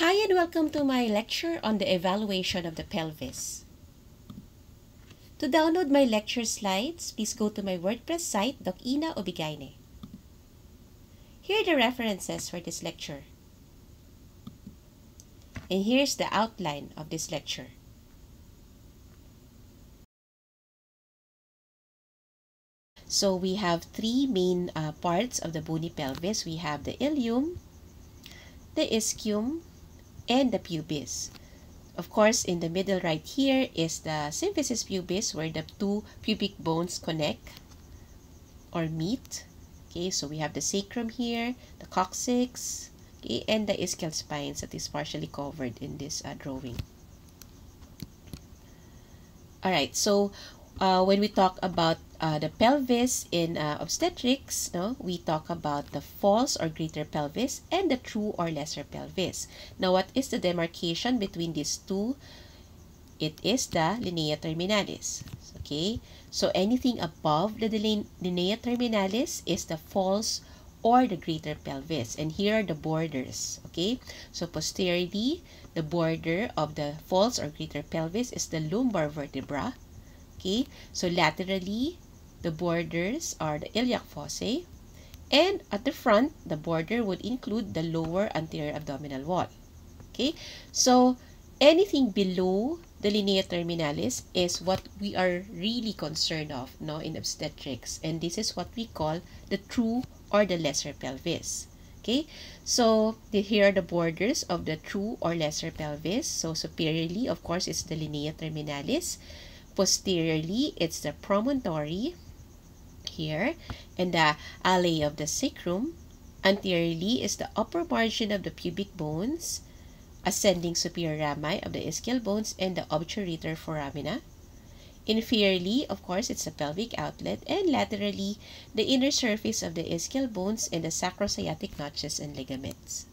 Hi and welcome to my lecture on the evaluation of the pelvis. To download my lecture slides, please go to my WordPress site, Docina Obigaine. Here are the references for this lecture. And here's the outline of this lecture. So we have three main uh, parts of the bony pelvis. We have the ilium, the ischium, and the pubis. Of course, in the middle right here is the symphysis pubis where the two pubic bones connect or meet. Okay, so we have the sacrum here, the coccyx, okay, and the ischial spines that is partially covered in this uh, drawing. All right, so uh, when we talk about uh, the pelvis in uh, obstetrics, no, we talk about the false or greater pelvis and the true or lesser pelvis. Now, what is the demarcation between these two? It is the linea terminalis. Okay, so anything above the linea terminalis is the false or the greater pelvis. And here are the borders. Okay, so posteriorly, the border of the false or greater pelvis is the lumbar vertebra. Okay, so laterally, the borders are the iliac fossae. And at the front, the border would include the lower anterior abdominal wall. Okay, so anything below the linea terminalis is what we are really concerned of no, in obstetrics. And this is what we call the true or the lesser pelvis. Okay, so the, here are the borders of the true or lesser pelvis. So superiorly, of course, is the linea terminalis. Posteriorly, it's the promontory here and the alae of the sacrum. Anteriorly is the upper margin of the pubic bones, ascending superior rami of the ischial bones and the obturator foramina. Inferiorly, of course, it's the pelvic outlet, and laterally, the inner surface of the ischial bones and the sacrosciatic notches and ligaments.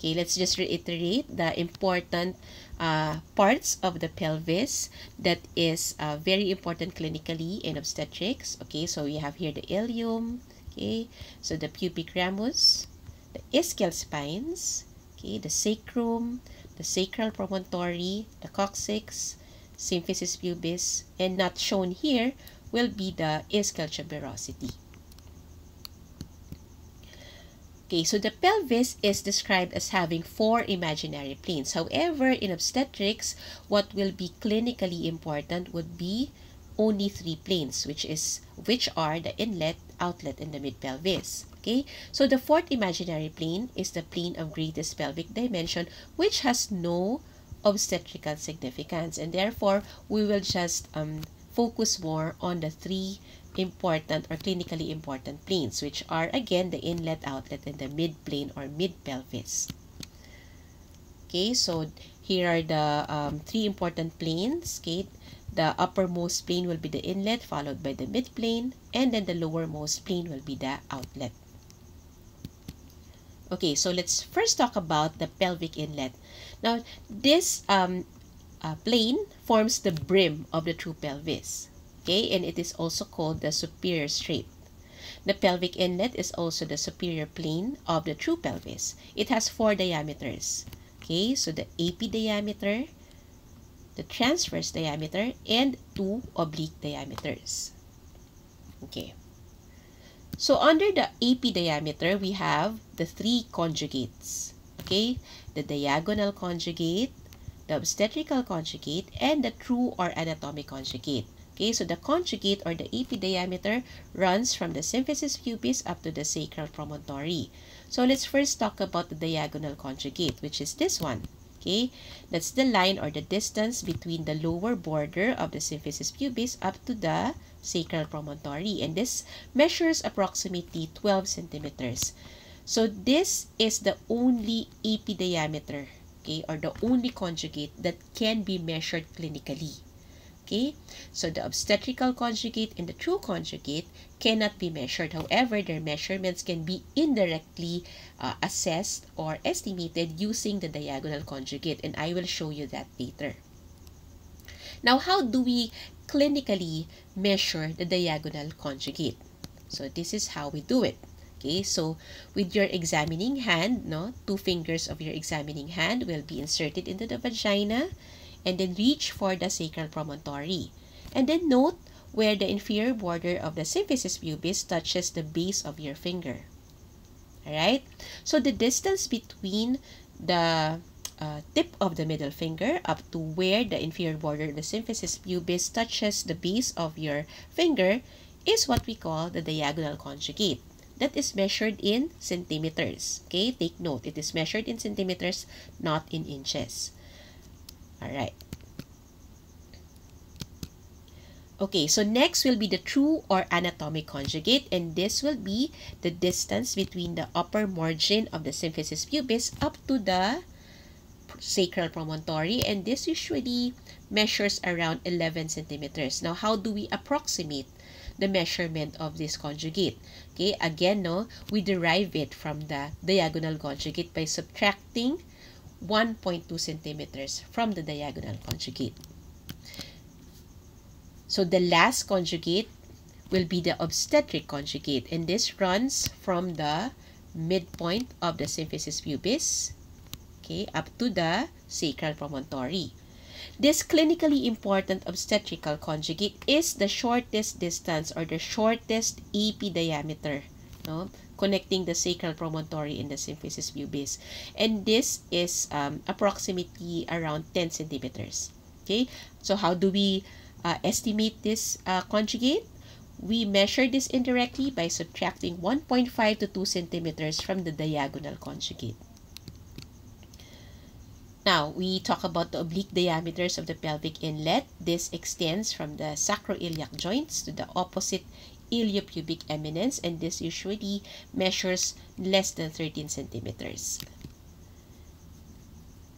Okay, let's just reiterate the important uh, parts of the pelvis that is uh, very important clinically in obstetrics. Okay, so we have here the ilium, okay, so the pubic ramus, the ischial spines, okay, the sacrum, the sacral promontory, the coccyx, symphysis pubis, and not shown here will be the ischial tuberosity. Okay, so the pelvis is described as having four imaginary planes. However, in obstetrics, what will be clinically important would be only three planes, which is which are the inlet, outlet, and the mid-pelvis. Okay, so the fourth imaginary plane is the plane of greatest pelvic dimension, which has no obstetrical significance, and therefore we will just um, focus more on the three important or clinically important planes, which are again the inlet, outlet, and the mid-plane or mid-pelvis. Okay, so here are the um, three important planes. Okay, the uppermost plane will be the inlet, followed by the mid-plane, and then the lowermost plane will be the outlet. Okay, so let's first talk about the pelvic inlet. Now, this um, uh, plane forms the brim of the true pelvis okay? And it is also called the superior strait. The pelvic inlet is also the superior plane of the true pelvis. It has four diameters okay? So the ap diameter the transverse diameter and two oblique diameters okay? So under the ap diameter we have the three conjugates okay? The diagonal conjugate the obstetrical conjugate and the true or anatomic conjugate Okay, so the conjugate or the AP diameter runs from the symphysis pubis up to the sacral promontory. So let's first talk about the diagonal conjugate, which is this one. Okay, that's the line or the distance between the lower border of the symphysis pubis up to the sacral promontory. And this measures approximately 12 centimeters. So this is the only AP diameter, okay, or the only conjugate that can be measured clinically. Okay, so the obstetrical conjugate and the true conjugate cannot be measured. However, their measurements can be indirectly uh, assessed or estimated using the diagonal conjugate, and I will show you that later. Now, how do we clinically measure the diagonal conjugate? So this is how we do it. Okay, so with your examining hand, no, two fingers of your examining hand will be inserted into the vagina and then reach for the sacral promontory. And then note where the inferior border of the symphysis pubis touches the base of your finger. Alright, so the distance between the uh, tip of the middle finger up to where the inferior border of the symphysis pubis touches the base of your finger is what we call the diagonal conjugate that is measured in centimeters. Okay, take note. It is measured in centimeters, not in inches. All right. Okay, so next will be the true or anatomic conjugate, and this will be the distance between the upper margin of the symphysis pubis up to the sacral promontory, and this usually measures around 11 centimeters. Now, how do we approximate the measurement of this conjugate. Okay, again, no, we derive it from the diagonal conjugate by subtracting 1.2 centimeters from the diagonal conjugate. So the last conjugate will be the obstetric conjugate and this runs from the midpoint of the symphysis pubis okay, up to the sacral promontory. This clinically important obstetrical conjugate is the shortest distance or the shortest AP diameter no? connecting the sacral promontory in the symphysis pubis. And this is um, approximately around 10 centimeters. Okay, so how do we uh, estimate this uh, conjugate? We measure this indirectly by subtracting 1.5 to 2 centimeters from the diagonal conjugate. Now, we talk about the oblique diameters of the pelvic inlet. This extends from the sacroiliac joints to the opposite iliopubic eminence and this usually measures less than 13 centimeters.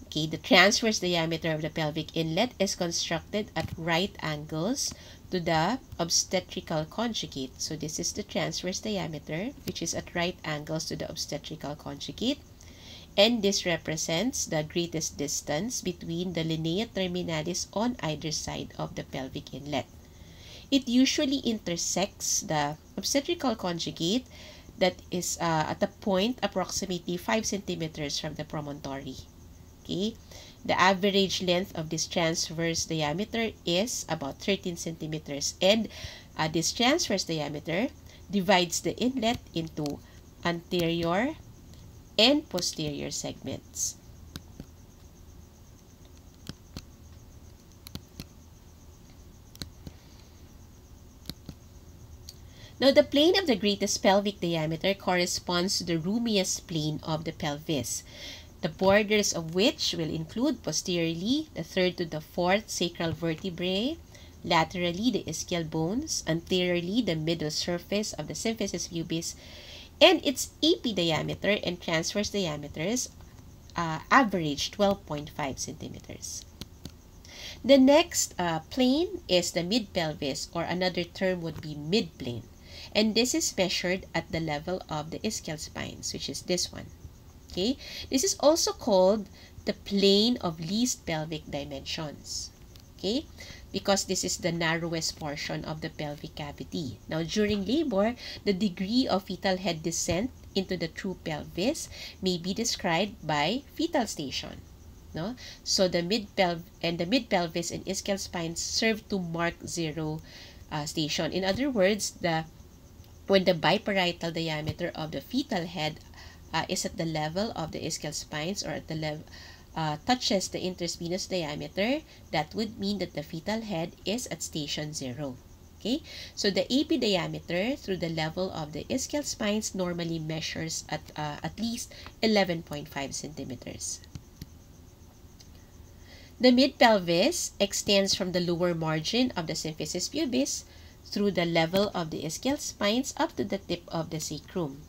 Okay, the transverse diameter of the pelvic inlet is constructed at right angles to the obstetrical conjugate. So this is the transverse diameter which is at right angles to the obstetrical conjugate and this represents the greatest distance between the linea terminalis on either side of the pelvic inlet. It usually intersects the obstetrical conjugate that is uh, at a point approximately 5 centimeters from the promontory. Okay, the average length of this transverse diameter is about 13 centimeters and uh, this transverse diameter divides the inlet into anterior and posterior segments. Now, the plane of the greatest pelvic diameter corresponds to the roomiest plane of the pelvis, the borders of which will include posteriorly the third to the fourth sacral vertebrae, laterally the ischial bones, and anteriorly the middle surface of the symphysis pubis, and its AP diameter and transverse diameters uh, average 12.5 centimeters. The next uh, plane is the mid-pelvis or another term would be mid-plane. And this is measured at the level of the ischial spines, which is this one. Okay, this is also called the plane of least pelvic dimensions. Okay, because this is the narrowest portion of the pelvic cavity. Now, during labor, the degree of fetal head descent into the true pelvis may be described by fetal station. No? So the mid pelv and the mid pelvis and ischial spines serve to mark zero uh, station. In other words, the when the biparietal diameter of the fetal head uh, is at the level of the ischial spines or at the level uh, touches the interspinous diameter, that would mean that the fetal head is at station 0. Okay, so the AP diameter through the level of the ischial spines normally measures at uh, at least 11.5 centimeters. The mid-pelvis extends from the lower margin of the symphysis pubis through the level of the ischial spines up to the tip of the sacrum.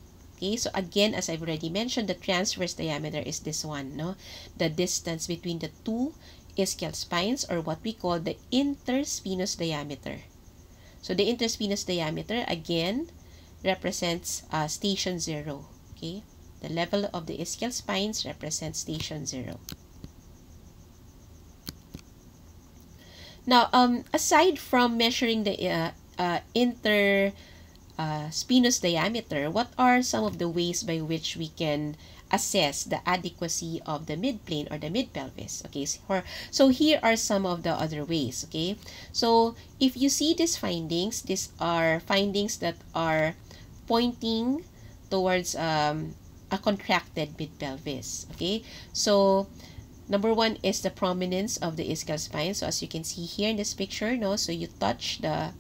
Okay, so again, as I've already mentioned, the transverse diameter is this one, no? The distance between the two ischial spines or what we call the interspinous diameter. So the interspinous diameter, again, represents uh, station 0. Okay, the level of the ischial spines represents station 0. Now, um, aside from measuring the uh, uh, inter uh, spinous diameter, what are some of the ways by which we can assess the adequacy of the midplane or the mid-pelvis. Okay, so, here are some of the other ways. Okay, so if you see these findings, these are findings that are pointing towards um, a contracted mid-pelvis. Okay, so number one is the prominence of the ischial spine. So as you can see here in this picture, no, so you touch the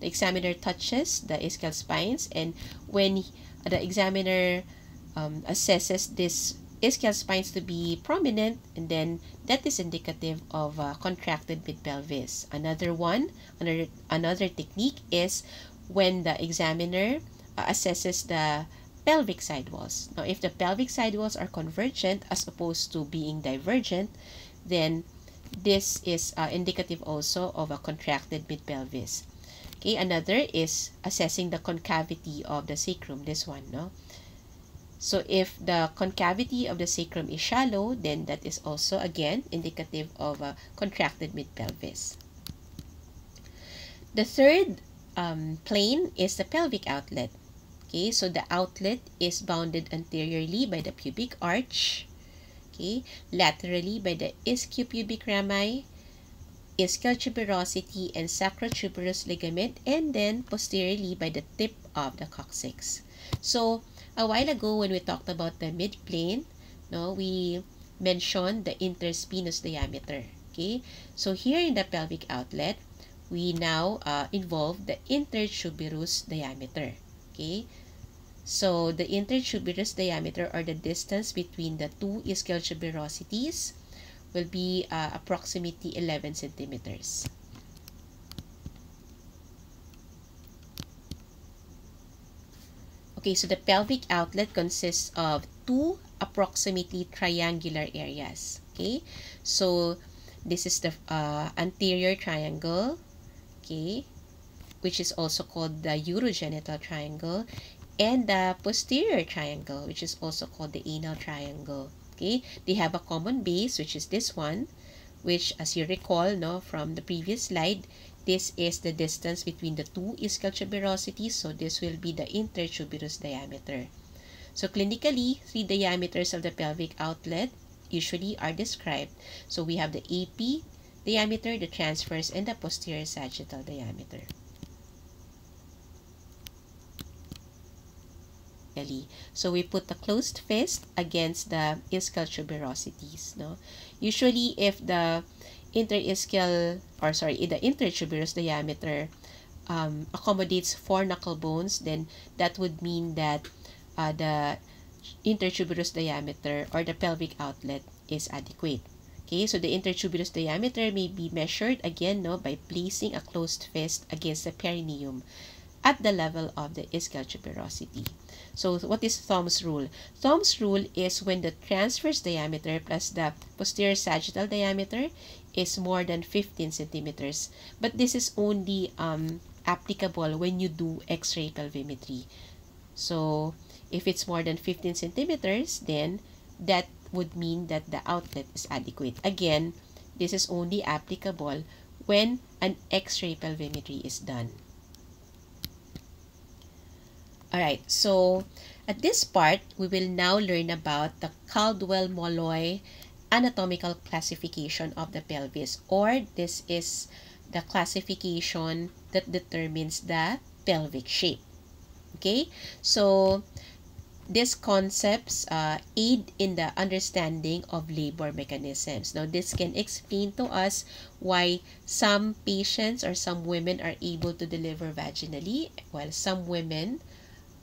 the examiner touches the ischial spines and when the examiner um, assesses this ischial spines to be prominent and then that is indicative of uh, contracted mid-pelvis. Another one, another, another technique is when the examiner uh, assesses the pelvic side walls. Now, if the pelvic side walls are convergent as opposed to being divergent, then this is uh, indicative also of a contracted mid-pelvis. Okay, another is assessing the concavity of the sacrum, this one, no? So if the concavity of the sacrum is shallow, then that is also again indicative of a contracted mid-pelvis. The third um, plane is the pelvic outlet. Okay, so the outlet is bounded anteriorly by the pubic arch, okay, laterally by the ischiopubic rami, ischial tuberosity and sacrotuberous ligament, and then posteriorly by the tip of the coccyx. So a while ago when we talked about the midplane, no, we mentioned the interspinous diameter. Okay, so here in the pelvic outlet, we now uh, involve the intertuberous diameter. Okay, so the intertuberous diameter or the distance between the two ischial tuberosities will be uh, approximately 11 centimeters. Okay, so the pelvic outlet consists of two approximately triangular areas. Okay, so this is the uh, anterior triangle, okay, which is also called the urogenital triangle, and the posterior triangle, which is also called the anal triangle. Okay, they have a common base, which is this one, which, as you recall, no, from the previous slide, this is the distance between the two ischial tuberosities. So this will be the intertuberous diameter. So clinically, three diameters of the pelvic outlet usually are described. So we have the AP diameter, the transverse, and the posterior sagittal diameter. So we put the closed fist against the ischial tuberosities. No? Usually, if the interischial or sorry the intertuberous diameter um, accommodates four knuckle bones then that would mean that uh, the intertuberous diameter or the pelvic outlet is adequate okay so the intertuberous diameter may be measured again no by placing a closed fist against the perineum at the level of the ischial tuberosity so what is Thom's rule? Thom's rule is when the transverse diameter plus the posterior sagittal diameter is more than 15 centimeters. But this is only um, applicable when you do X-ray pelvimetry. So if it's more than 15 centimeters, then that would mean that the outlet is adequate. Again, this is only applicable when an X-ray pelvimetry is done. Alright, so at this part, we will now learn about the Caldwell-Molloy anatomical classification of the pelvis or this is the classification that determines the pelvic shape. Okay, so these concepts uh, aid in the understanding of labor mechanisms. Now, this can explain to us why some patients or some women are able to deliver vaginally, while some women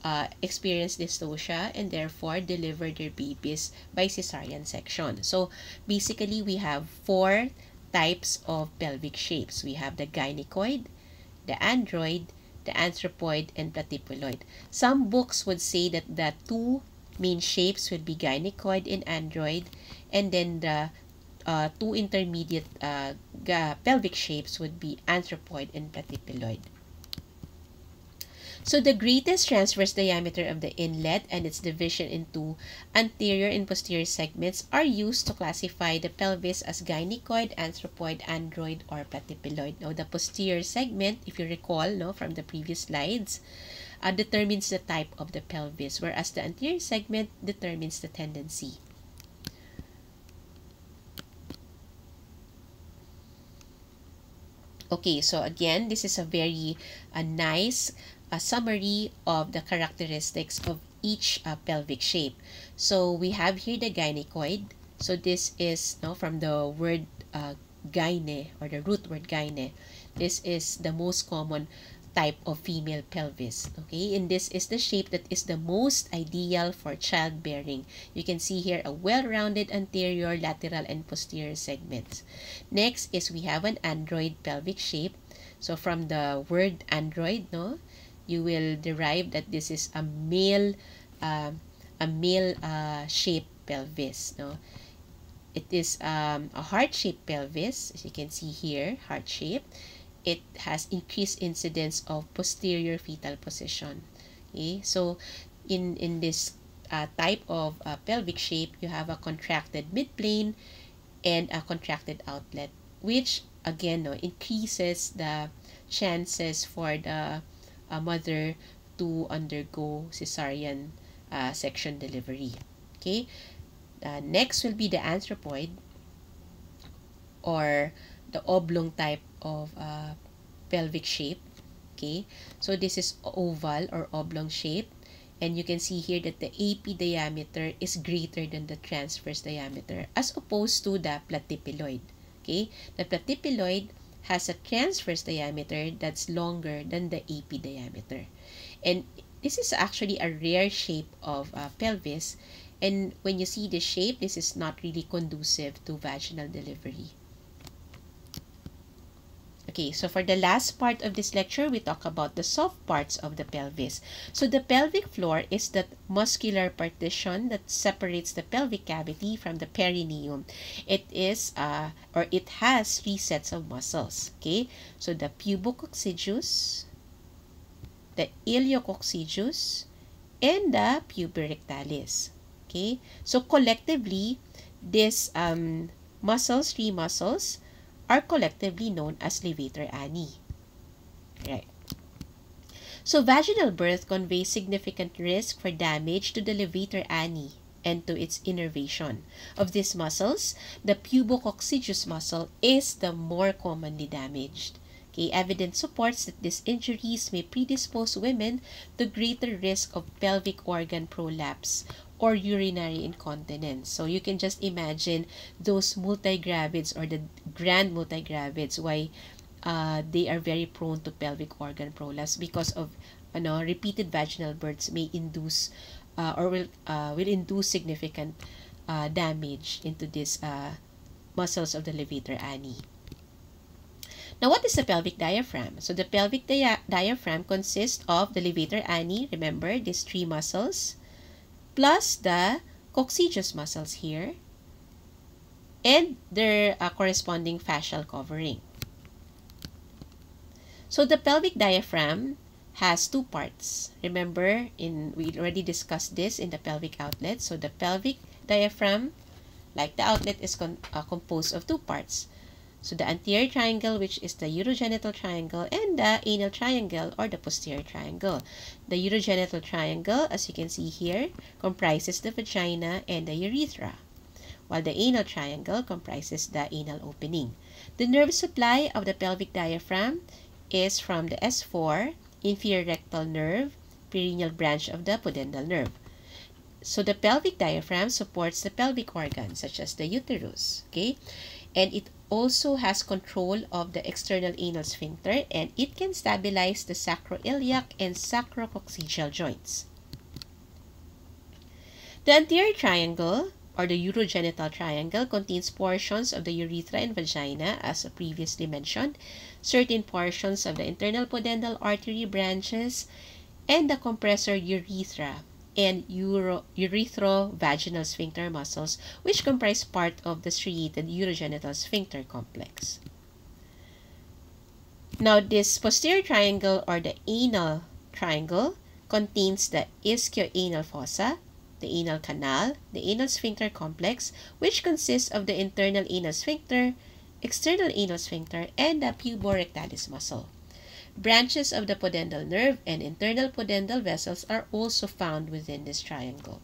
uh, experience dystocia and therefore deliver their babies by cesarean section. So basically, we have four types of pelvic shapes. We have the gynecoid, the android, the anthropoid, and platypuloid. Some books would say that the two main shapes would be gynecoid and android, and then the uh, two intermediate uh, pelvic shapes would be anthropoid and platypuloid. So the greatest transverse diameter of the inlet and its division into anterior and posterior segments are used to classify the pelvis as gynecoid, anthropoid, android, or platypelloid. Now, the posterior segment, if you recall no, from the previous slides, uh, determines the type of the pelvis, whereas the anterior segment determines the tendency. Okay, so again, this is a very uh, nice uh, summary of the characteristics of each uh, pelvic shape. So we have here the gynecoid. So this is no, from the word uh, gyne or the root word gyne. This is the most common type of female pelvis. Okay, and this is the shape that is the most ideal for childbearing. You can see here a well-rounded anterior, lateral, and posterior segments. Next is we have an android pelvic shape. So from the word android, no, you will derive that this is a male, uh, a male uh, shaped pelvis. No, it is um, a heart-shaped pelvis, as you can see here, heart-shaped it has increased incidence of posterior fetal position. Okay, so in, in this uh, type of uh, pelvic shape, you have a contracted midplane and a contracted outlet, which again no, increases the chances for the uh, mother to undergo cesarean uh, section delivery. Okay, uh, next will be the anthropoid or the oblong type of uh, pelvic shape. Okay? So this is oval or oblong shape. And you can see here that the AP diameter is greater than the transverse diameter as opposed to the platypeloid okay? The platypeloid has a transverse diameter that's longer than the AP diameter. And this is actually a rare shape of uh, pelvis. And when you see the shape this is not really conducive to vaginal delivery Okay, so for the last part of this lecture, we talk about the soft parts of the pelvis. So the pelvic floor is that muscular partition that separates the pelvic cavity from the perineum. It is, uh, or it has three sets of muscles. Okay, so the pubococcygeus, the iliococcygeus, and the puborectalis. Okay, so collectively, these um, muscles, three muscles, are collectively known as levator ani. Right. So vaginal birth conveys significant risk for damage to the levator ani and to its innervation. Of these muscles, the pubococcygeus muscle is the more commonly damaged. Okay, evidence supports that these injuries may predispose women to greater risk of pelvic organ prolapse or urinary incontinence. So you can just imagine those multigravids or the grand multigravids why uh, they are very prone to pelvic organ prolapse because of you know, repeated vaginal births may induce uh, or will uh, will induce significant uh, damage into these uh, muscles of the levator ani. Now, what is the pelvic diaphragm? So, the pelvic dia diaphragm consists of the levator ani, remember, these three muscles, plus the coccygeus muscles here and their uh, corresponding fascial covering. So the pelvic diaphragm has two parts. Remember, in we already discussed this in the pelvic outlet. So the pelvic diaphragm, like the outlet, is uh, composed of two parts. So the anterior triangle, which is the urogenital triangle, and the anal triangle or the posterior triangle. The urogenital triangle, as you can see here, comprises the vagina and the urethra, while the anal triangle comprises the anal opening. The nerve supply of the pelvic diaphragm is from the S4, inferior rectal nerve, perineal branch of the pudendal nerve. So the pelvic diaphragm supports the pelvic organs such as the uterus, okay? And it also has control of the external anal sphincter and it can stabilize the sacroiliac and sacrococcygeal joints. The anterior triangle or the urogenital triangle contains portions of the urethra and vagina as previously mentioned, certain portions of the internal pudendal artery branches, and the compressor urethrae and uro- urethrovaginal sphincter muscles, which comprise part of the striated urogenital sphincter complex. Now, this posterior triangle or the anal triangle contains the ischioanal fossa, the anal canal, the anal sphincter complex, which consists of the internal anal sphincter, external anal sphincter, and the puborectalis muscle. Branches of the pudendal nerve and internal pudendal vessels are also found within this triangle.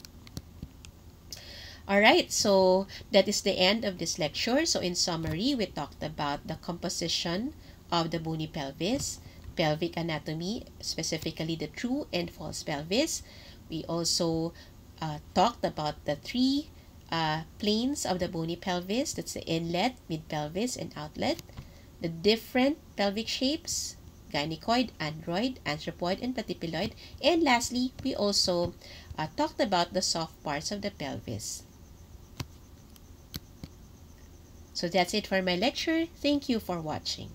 Alright, so that is the end of this lecture. So in summary, we talked about the composition of the bony pelvis, pelvic anatomy, specifically the true and false pelvis. We also uh, talked about the three uh, planes of the bony pelvis. That's the inlet, mid-pelvis, and outlet. The different pelvic shapes, gynecoid, android, anthropoid, and platypuloid. And lastly, we also uh, talked about the soft parts of the pelvis. So that's it for my lecture. Thank you for watching.